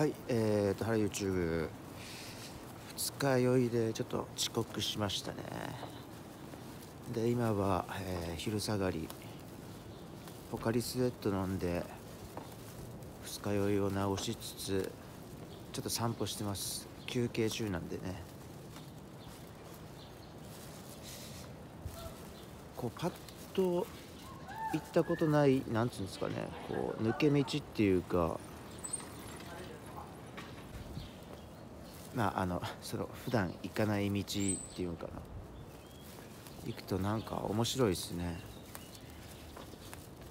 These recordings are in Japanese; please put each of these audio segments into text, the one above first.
はいえーと原 YouTube 二日酔いでちょっと遅刻しましたね。で今は、えー昼下がり。ポカリスエット飲んで二日酔いを直しつつちょっと散歩してます。休憩中なんでね。こうパッと行ったことないなんつうんですかね。こう抜け道っていうかまああのその普段行かない道っていうんかな。行くとなんか面白いですね。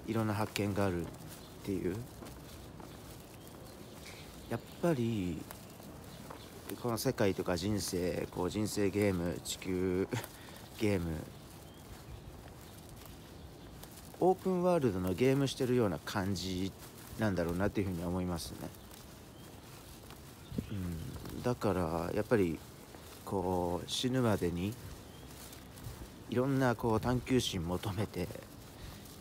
いろんな発見があるっていう。やっぱりこの世界とか人生こう人生ゲーム地球ゲームオープンワールドのゲームしてるような感じなんだろうなっていうふうに思いますね。うん、だからやっぱりこう死ぬまでにいろんなこう探求心求めて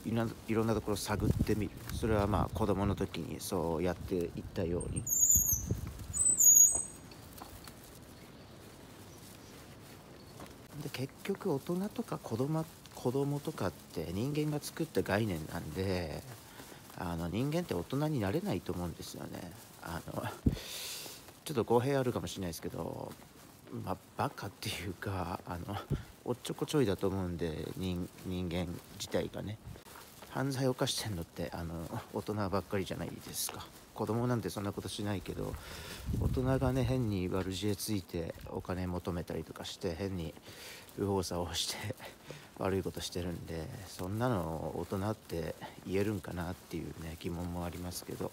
いろんないろんなところ探ってみる。それはまあ子供の時にそうやっていったように。で結局大人とか子供子供とかって人間が作った概念なんであの人間って大人になれないと思うんですよね。あのちょっと語弊あるかもしれないですけどまあバカっていうかあのおっちょこちょいだと思うんで人人間自体がね。犯罪を犯してんのってあの大人ばっかりじゃないですか。子供なんてそんなことしないけど大人がね変に悪知恵ついてお金求めたりとかして変に右往左往して 悪いことしてるんでそんなの大人って言えるんかなっていうね疑問もありますけど。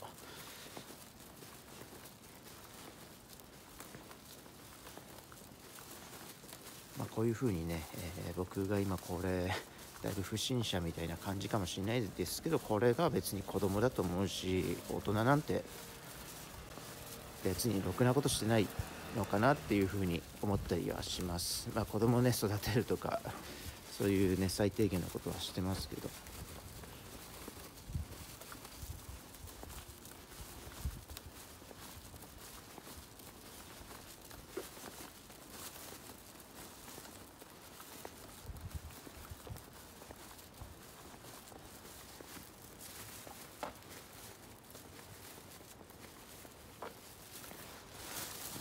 まあこういうふうにね、えー僕が今これだいぶ不審者みたいな感じかもしれないですけどこれが別に子供だと思うし大人なんて別にろくなことしてないのかなっていうふに思ったりはします。まあ子供をね育てるとかそういうね最低限のことはしてますけど。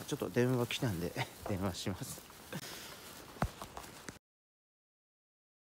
ちょっと電話来たんで電話します。